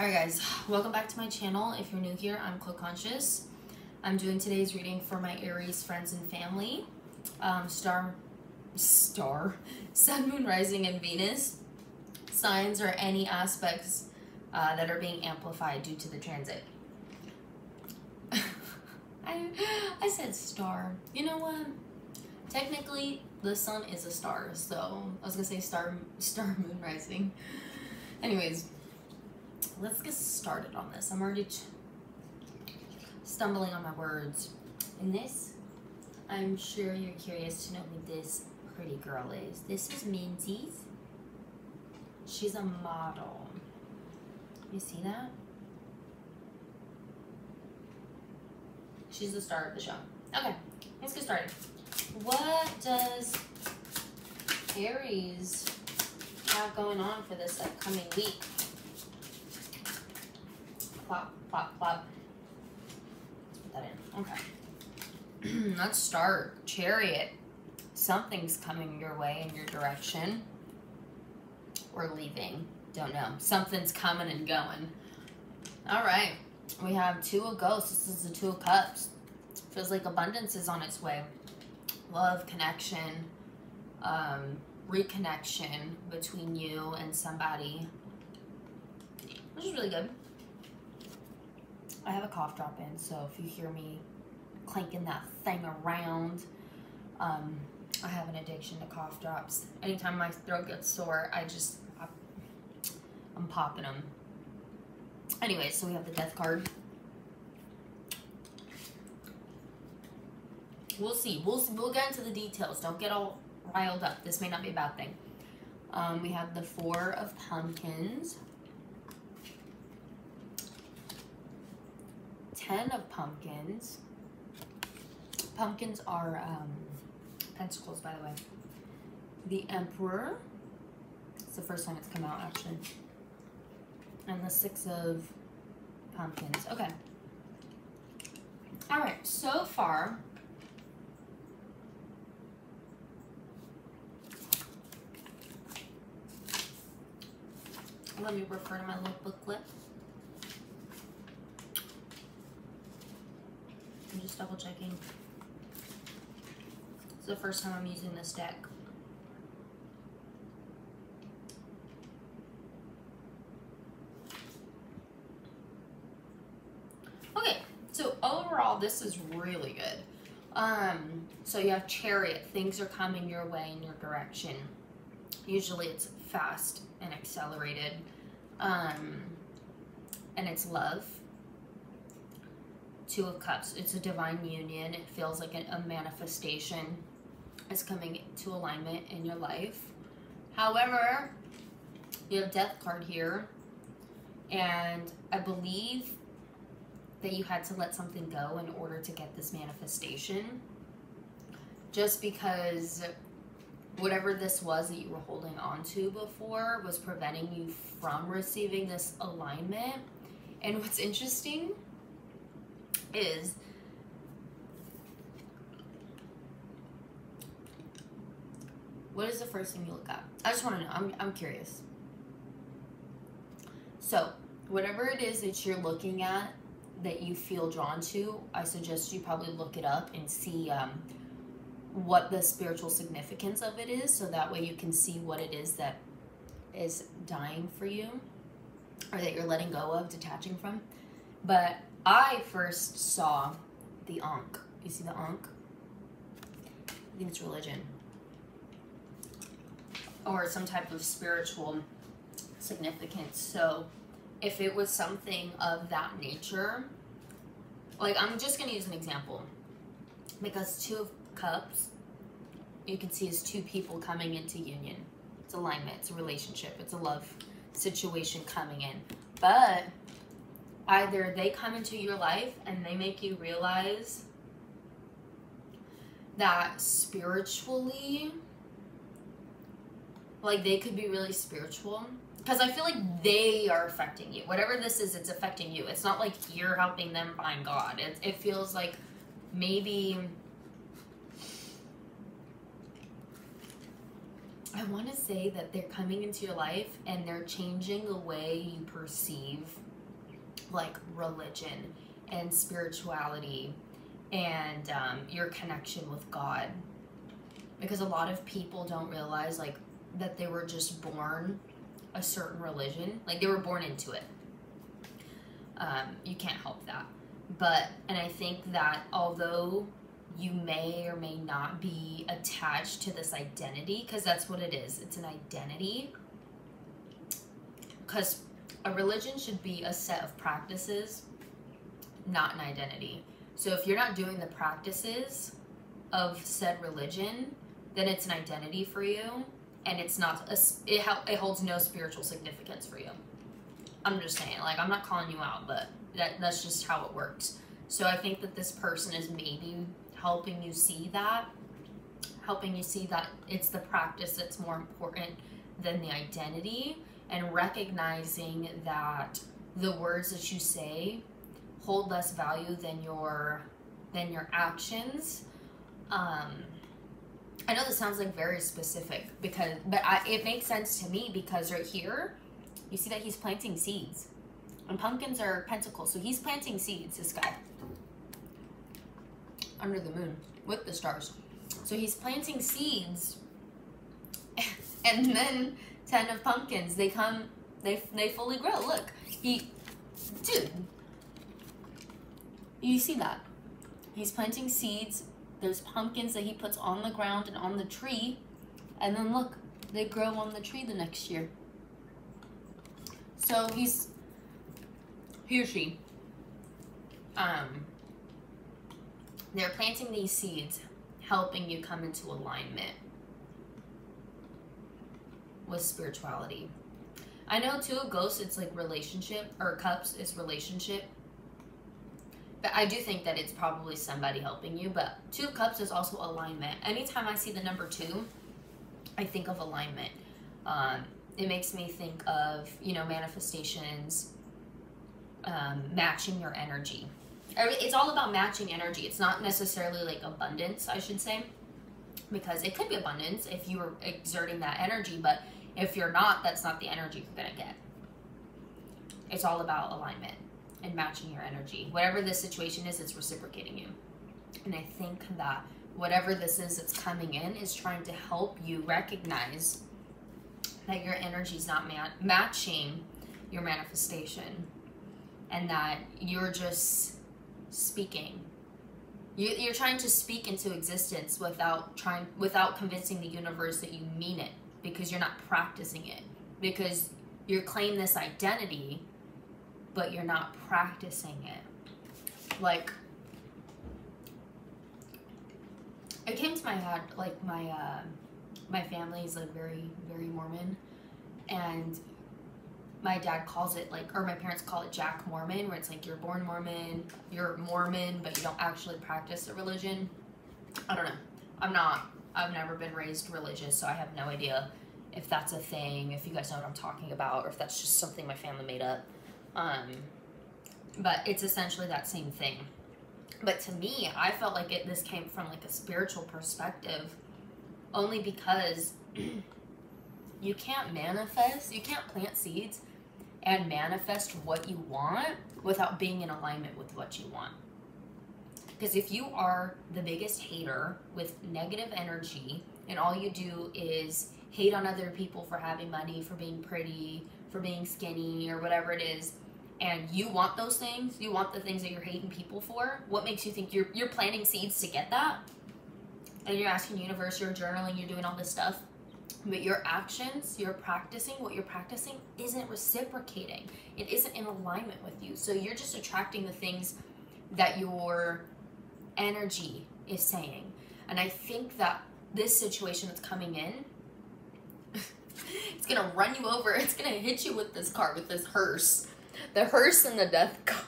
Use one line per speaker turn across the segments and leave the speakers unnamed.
Alright guys, welcome back to my channel. If you're new here, I'm Chloe Conscious. I'm doing today's reading for my Aries friends and family. Um, star, star, Sun, Moon, Rising, and Venus signs or any aspects uh, that are being amplified due to the transit. I, I said star. You know what? Technically, the sun is a star, so I was gonna say star, star, moon, rising. Anyways, let's get started on this. I'm already stumbling on my words. In this, I'm sure you're curious to know who this pretty girl is. This is Menzies. She's a model. You see that? She's the star of the show. Okay, let's get started. What does Aries have going on for this upcoming week? Plop, plop, put that in. Okay. Let's start. Chariot. Something's coming your way in your direction. Or leaving. Don't know. Something's coming and going. All right. We have Two of Ghosts. This is the Two of Cups. Feels like abundance is on its way. Love, connection, um, reconnection between you and somebody. Which is really good. I have a cough drop in, so if you hear me clanking that thing around, um, I have an addiction to cough drops. Anytime my throat gets sore, I just, I, I'm popping them. Anyway, so we have the death card. We'll see. We'll we'll get into the details. Don't get all riled up. This may not be a bad thing. Um, we have the four of pumpkins. Ten of pumpkins. Pumpkins are um, pentacles, by the way. The emperor. It's the first time it's come out, actually. And the six of pumpkins. Okay. All right, so far, let me refer to my little booklet. I'm just double checking. It's the first time I'm using this deck. Okay, so overall, this is really good. Um, so you have chariot, things are coming your way in your direction. Usually it's fast and accelerated. Um, and it's love. Two of Cups, it's a divine union. It feels like a, manifestation is coming to alignment in your life. However, you have Death card here. And I believe that you had to let something go in order to get this manifestation. Just because whatever this was that you were holding on to before was preventing you from receiving this alignment. And what's interesting is what is the first thing you look at? I just want to know. I'm, I'm curious. So, whatever it is that you're looking at that you feel drawn to, I suggest you probably look it up and see um, what the spiritual significance of it is so that way you can see what it is that is dying for you or that you're letting go of, detaching from. But I first saw the Ankh. You see the Ankh? I think it's religion. Or some type of spiritual significance. So if it was something of that nature, like I'm just going to use an example. Because two of cups, you can see is two people coming into union. It's alignment, it's a relationship, it's a love situation coming in. But either they come into your life and they make you realize that spiritually, like they could be really spiritual. Because I feel like they are affecting you. Whatever this is, it's affecting you. It's not like you're helping them find God. It, it feels like maybe I want to say that they're coming into your life and they're changing the way you perceive like religion and spirituality and um, your connection with God. Because a lot of people don't realize like that they were just born a certain religion, like they were born into it. Um, you can't help that. But, and I think that although you may or may not be attached to this identity, because that's what it is, it's an identity. Because a religion should be a set of practices, not an identity. So if you're not doing the practices of said religion, then it's an identity for you, and it's not a, it, it holds no spiritual significance for you. I'm just saying, like I'm not calling you out, but that that's just how it works. So I think that this person is maybe helping you see that, helping you see that it's the practice that's more important than the identity, and recognizing that the words that you say hold less value than your than your actions. Um, I know this sounds like very specific because, but I, it makes sense to me because right here, you see that he's planting seeds. And pumpkins are pentacles, so he's planting seeds, this guy. Under the moon, with the stars. So he's planting seeds, and then 10 of pumpkins, they come, they, they fully grow. Look, he, dude, you see that? He's planting seeds, there's pumpkins that he puts on the ground and on the tree, and then look, they grow on the tree the next year. So he's he or she um they're planting these seeds helping you come into alignment with spirituality. I know two of ghosts it's like relationship or cups is relationship. But i do think that it's probably somebody helping you but two of cups is also alignment. Anytime i see the number two i think of alignment. Um, it makes me think of you know manifestations um, matching your energy. It's all about matching energy. It's not necessarily like abundance i should say because it could be abundance if you were exerting that energy but if you're not that's not the energy you're gonna get. It's all about alignment and matching your energy. Whatever the situation is it's reciprocating you. And i think that whatever this is that's coming in is trying to help you recognize that your energy is not ma- matching your manifestation and that you're just speaking. You, you're trying to speak into existence without trying without convincing the universe that you mean it because you're not practicing it because you claim this identity but you're not practicing it like it came to my head like my uh my family is like very very Mormon, and my dad calls it like or my parents call it Jack Mormon, where it's like you're born Mormon, you're Mormon, but you don't actually practice the religion. I don't know. I'm not. I've never been raised religious, so I have no idea if that's a thing. If you guys know what I'm talking about, or if that's just something my family made up. Um, but it's essentially that same thing. But to me, I felt like it. This came from like a spiritual perspective only because you can't manifest, you can't plant seeds and manifest what you want without being in alignment with what you want. Because if you are the biggest hater with negative energy and all you do is hate on other people for having money, for being pretty, for being skinny, or whatever it is, and you want those things, you want the things that you're hating people for, what makes you think you're you're planting seeds to get that? and you're asking universe, you're journaling, you're doing all this stuff, but your actions, you're practicing, what you're practicing isn't reciprocating. It isn't in alignment with you. So you're just attracting the things that your energy is saying. And I think that this situation that's coming in, it's gonna run you over. It's gonna hit you with this card, with this hearse. The hearse and the death card.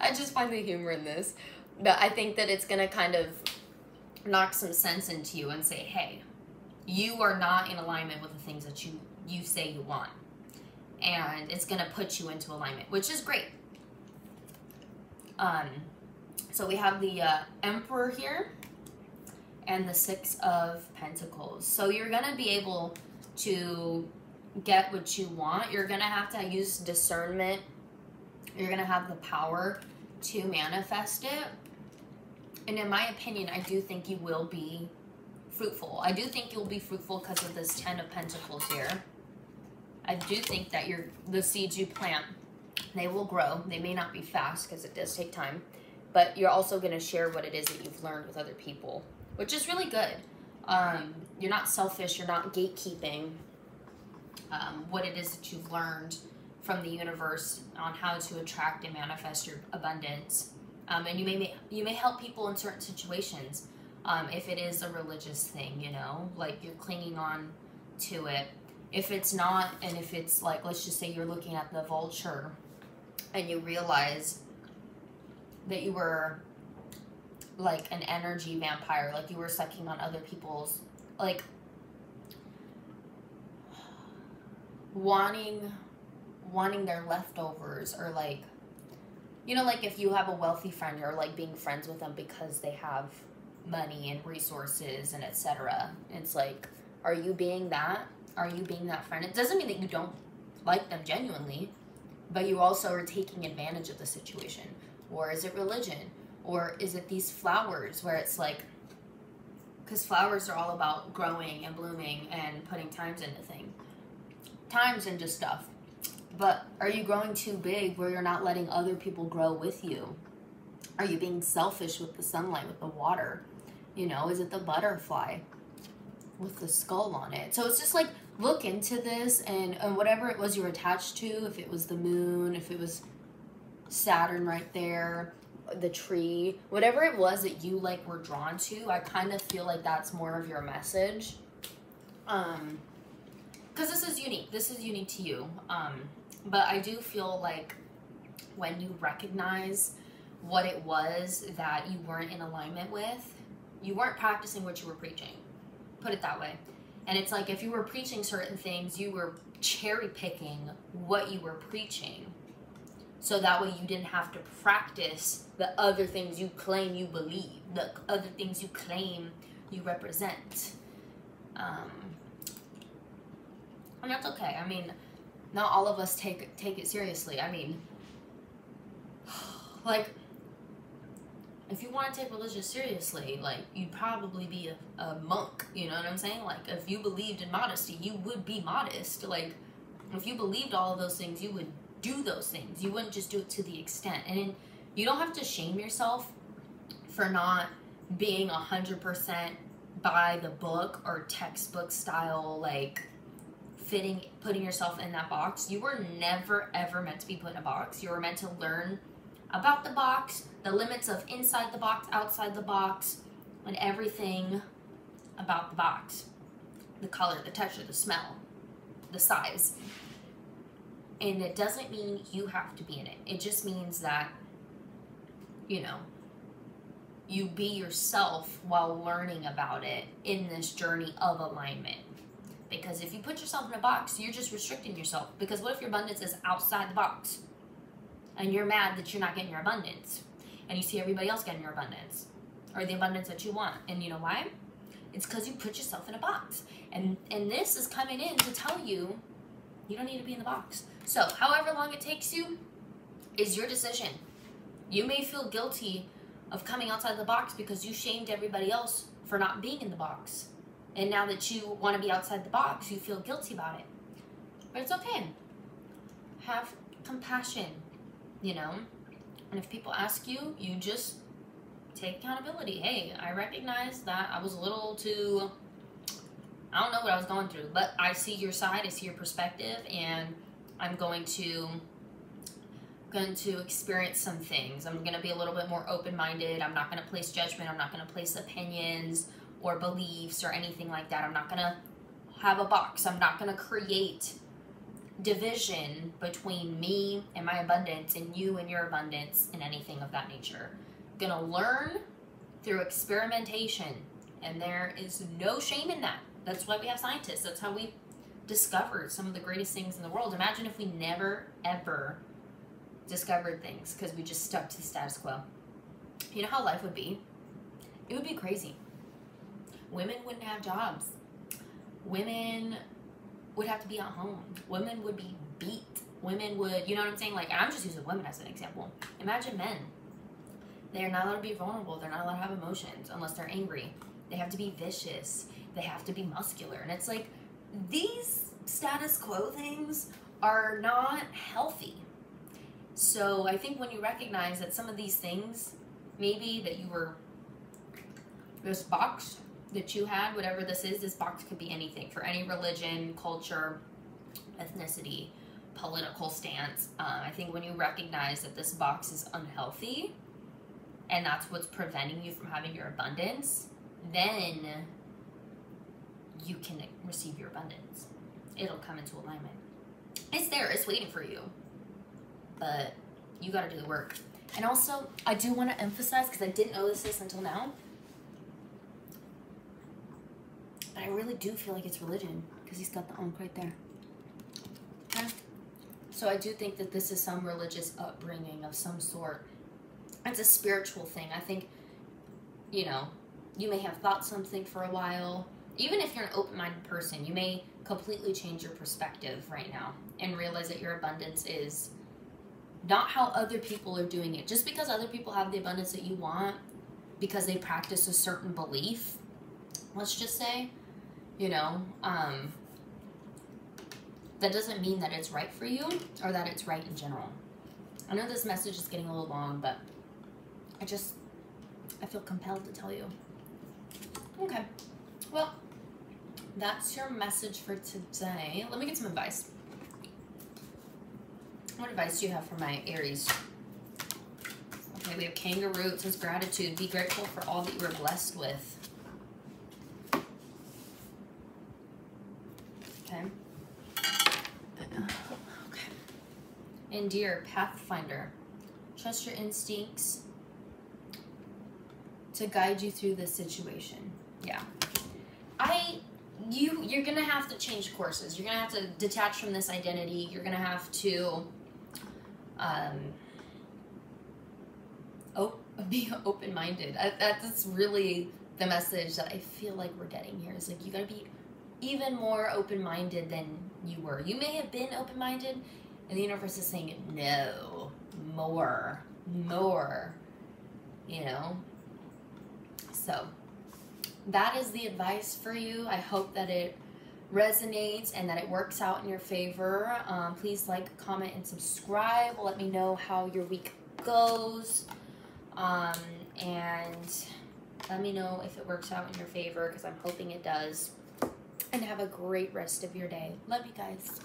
I just find the humor in this. But I think that it's gonna kind of knock some sense into you and say, hey, you are not in alignment with the things that you, you say you want. And it's to put you into alignment, which is great. Um, so we have the uh, Emperor here. and the Six of Pentacles. So you're going to be able to get what you want. You're going to have to use discernment. You're going to have the power to manifest it. And in my opinion, I do think you will be fruitful. I do think you'll be fruitful because of this Ten of Pentacles here. I do think that your the seeds you plant, they will grow. They may not be fast because it does take time, but you're also going to share what it is that you've learned with other people, which is really good. Um, you're not selfish. You're not gatekeeping um, what it is that you've learned from the universe on how to attract and manifest your abundance. Um, and you may you may help people in certain situations um, if it is a religious thing, you know, like you're clinging on to it. If it's not, and if it's like, let's just say you're looking at the vulture and you realize that you were like an energy vampire, like you were sucking on other people's, like, wanting wanting their leftovers or like you know like if you have a wealthy friend you're like being friends with them because they have money and resources and etc it's like are you being that? Are you being that friend? It doesn't mean that you don't like them genuinely but you also are taking advantage of the situation or is it religion or is it these flowers where it's like because flowers are all about growing and blooming and putting times into things times into stuff but are you growing too big where you're not letting other people grow with you? Are you being selfish with the sunlight, with the water? You know, is it the butterfly with the skull on it? So it's just like look into this and, and whatever it was you were attached to, if it was the moon, if it was Saturn right there, the tree, whatever it was that you like were drawn to, I kind of feel like that's more of your message. Um, because this is unique. This is unique to you. Um, but I do feel like when you recognize what it was that you weren't in alignment with, you weren't practicing what you were preaching. Put it that way. And it's like if you were preaching certain things, you were cherry picking what you were preaching. So that way you didn't have to practice the other things you claim you believe, the other things you claim you represent. Um, and that's okay. I mean, not all of us take take it seriously. I mean, like if you want to take religion seriously, like you'd probably be a, a monk. You know what I'm saying? Like if you believed in modesty, you would be modest. Like if you believed all of those things, you would do those things. You wouldn't just do it to the extent. And you don't have to shame yourself for not being a hundred percent by the book or textbook style like fitting putting yourself in that box. You were never ever meant to be put in a box. You were meant to learn about the box, the limits of inside the box, outside the box, and everything about the box. The color, the texture, the smell, the size. And it doesn't mean you have to be in it. It just means that you know, you be yourself while learning about it in this journey of alignment. Because if you put yourself in a box, you're just restricting yourself. Because what if your abundance is outside the box? And you're mad that you're not getting your abundance. And you see everybody else getting your abundance. Or the abundance that you want. And you know why? It's because you put yourself in a box. And and this is coming in to tell you you don't need to be in the box. So however long it takes you is your decision. You may feel guilty of coming outside the box because you shamed everybody else for not being in the box. And now that you want to be outside the box, you feel guilty about it. But it's okay. Have compassion, you know? And if people ask you, you just take accountability. Hey, I recognize that I was a little too I don't know what I was going through, but I see your side, I see your perspective, and I'm going to going to experience some things. I'm going to be a little bit more open-minded. I'm not going to place judgment. I'm not going to place opinions or beliefs or anything like that. I'm not going to have a box. I'm not going to create division between me and my abundance and you and your abundance and anything of that nature. I'm going to learn through experimentation and there is no shame in that. That's why we have scientists. That's how we discovered some of the greatest things in the world. Imagine if we never ever discovered things because we just stuck to the status quo. You know how life would be? It would be crazy women wouldn't have jobs. Women would have to be at home. Women would be beat. Women would, you know what I'm saying? Like, I'm just using women as an example. Imagine men. They're not allowed to be vulnerable. They're not allowed to have emotions unless they're angry. They have to be vicious. They have to be muscular. And it's like, these status quo things are not healthy. So I think when you recognize that some of these things, maybe that you were, this box that you had, whatever this is, this box could be anything for any religion, culture, ethnicity, political stance. Um, I think when you recognize that this box is unhealthy and that's what's preventing you from having your abundance, then you can receive your abundance. It'll come into alignment. It's there, it's waiting for you. But you got to do the work. And also, I do want to emphasize because I didn't notice this is until now. But I really do feel like it's religion because he's got the ankh right there. Okay? So I do think that this is some religious upbringing of some sort. It's a spiritual thing. I think, you know, you may have thought something for a while. Even if you're an open minded person, you may completely change your perspective right now and realize that your abundance is not how other people are doing it. Just because other people have the abundance that you want, because they practice a certain belief, let's just say, you know, um, that doesn't mean that it's right for you or that it's right in general. I know this message is getting a little long, but I just, I feel compelled to tell you. Okay, well, that's your message for today. Let me get some advice. What advice do you have for my Aries? Okay, we have kangaroo. It says gratitude. Be grateful for all that you are blessed with. Okay. Okay. And dear Pathfinder, trust your instincts to guide you through this situation. Yeah. I you you're gonna have to change courses. You're gonna have to detach from this identity. You're gonna have to um op- be open-minded. That's really the message that I feel like we're getting here. Is like you gotta be even more open-minded than you were. You may have been open-minded, and the universe is saying no, more, more. You know. So that is the advice for you. I hope that it resonates and that it works out in your favor. Um, please like, comment, and subscribe. Let me know how your week goes. Um, and let me know if it works out in your favor because I'm hoping it does. And have a great rest of your day. Love you guys.